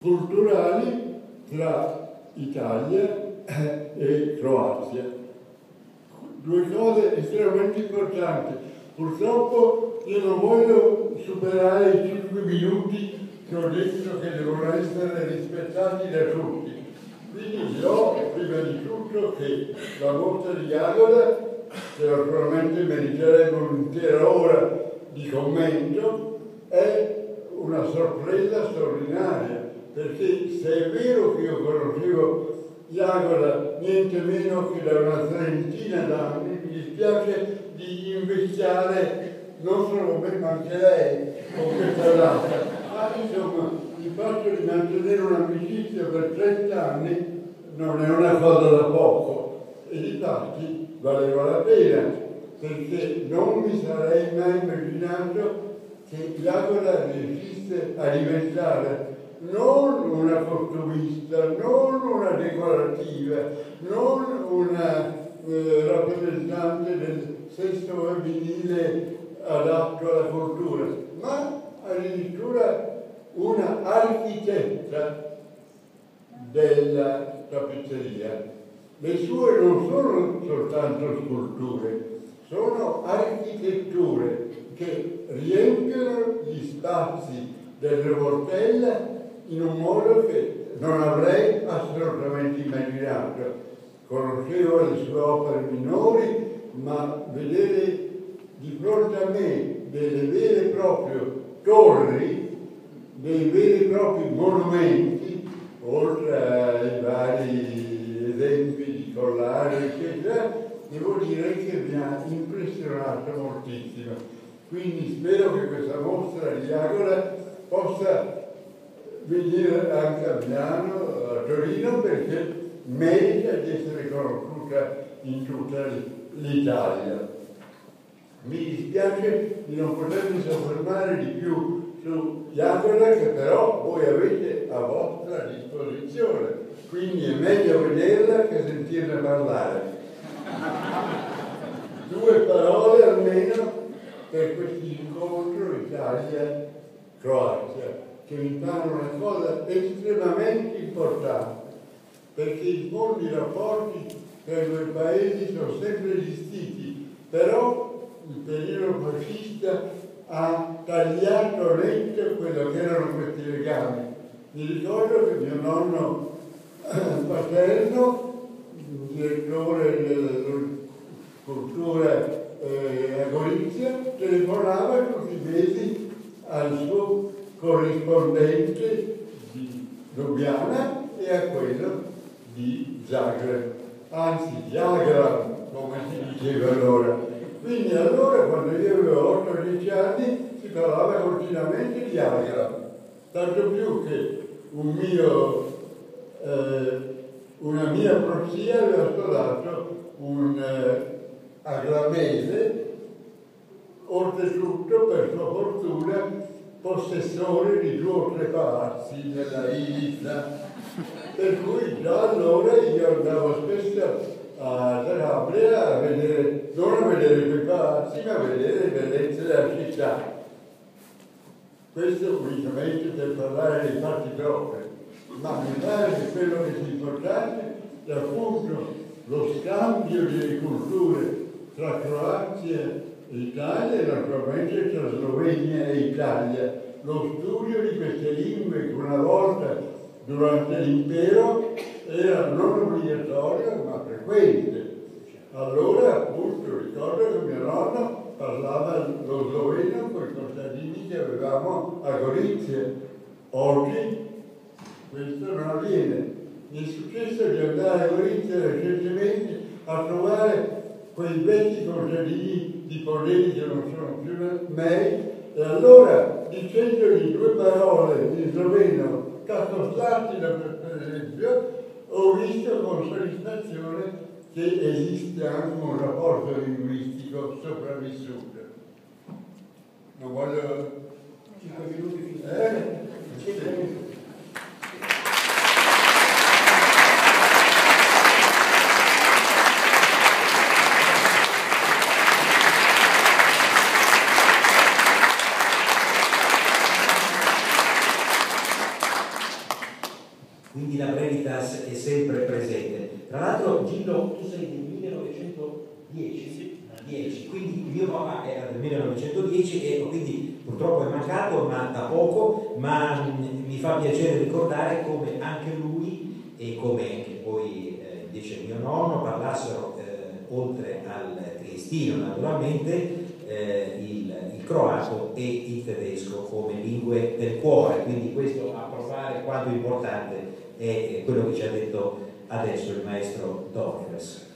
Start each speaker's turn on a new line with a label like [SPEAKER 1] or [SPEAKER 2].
[SPEAKER 1] culturali tra Italia e Croazia. Due cose estremamente importanti. Purtroppo io non voglio superare i 5 minuti che ho detto che devono essere rispettati da tutti. Quindi dirò prima di tutto che la mostra di Agola, che naturalmente meriterebbe un'intera ora di commento, è una sorpresa straordinaria perché se è vero che io conoscevo Iagola niente meno che da una trentina d'anni, mi dispiace di invecchiare non solo me ma anche lei con questa data, ma insomma il fatto di mantenere un'amicizia per 30 anni non è una cosa da poco e di fatti valeva la pena perché non mi sarei mai immaginato che Iagola riuscisse a diventare non una costumista, non una decorativa, non una eh, rappresentante del sesso femminile adatto alla cultura, ma addirittura una architetta della tappezzeria. Le sue non sono soltanto sculture, sono architetture che riempiono gli spazi del Revoltella in un modo che non avrei assolutamente immaginato. Conoscevo le sue opere minori, ma vedere di fronte a me delle vere e proprie torri, dei veri e propri monumenti, oltre ai vari esempi di collare, eccetera, devo dire che mi ha impressionato moltissimo. Quindi spero che questa mostra di Agora possa venire anche a Milano, a Torino, perché merita di essere conosciuta in tutta l'Italia. Mi dispiace di non potermi soffermare di più su Iagola che però voi avete a vostra disposizione, quindi è meglio vederla che sentirne parlare. Due parole almeno per questo incontro Italia-Croazia che mi pare una cosa estremamente importante, perché i fondi rapporti tra i due paesi sono sempre esistiti, però il periodo fascista ha tagliato netto quello che erano questi legami. Mi ricordo che mio nonno paterno, direttore della cultura eh, a Gorizia, telefonava tutti i mesi al suo corrispondente di Lubiana e a quello di Zagreb, anzi Zagreb come si diceva allora. Quindi allora quando io avevo 8-10 anni si parlava continuamente di Zagreb, tanto più che un mio, eh, una mia prozia aveva sposato un eh, agramese, oltretutto per sua fortuna possessore di due o tre palazzi nella Ibiza, per cui già allora io andavo spesso a Calabria a vedere, non a vedere quei palazzi, ma a vedere le bellezze della città. Questo unicamente per parlare dei fatti propri, ma mi pare che quello che sia importante è appunto lo scambio delle culture tra Croazia L'Italia naturalmente tra Slovenia e Italia. Lo studio di queste lingue che una volta durante l'impero era non obbligatorio ma frequente. Allora appunto ricordo che mio nonno parlava lo sloveno con i contadini che avevamo a Gorizia. Oggi questo non avviene. Mi è successo di andare a Gorizia recentemente a trovare quei vecchi contadini di che non sono più me, e allora dicendogli due parole in sloveno, Cacostatila per esempio, ho visto con soddisfazione che esiste anche un rapporto linguistico sopravvissuto. Non voglio... 5 minuti. Eh? Tra l'altro Gillo, tu sei del 1910, sì.
[SPEAKER 2] 10, quindi mio papà era del 1910 e quindi purtroppo è mancato ma da poco, ma mi fa piacere ricordare come anche lui e come anche poi eh, invece mio nonno parlassero eh, oltre al triestino naturalmente eh, il, il, croato e il tedesco come lingue del cuore, quindi questo a provare quanto importante è quello che ci ha detto adesso il maestro Dorfles.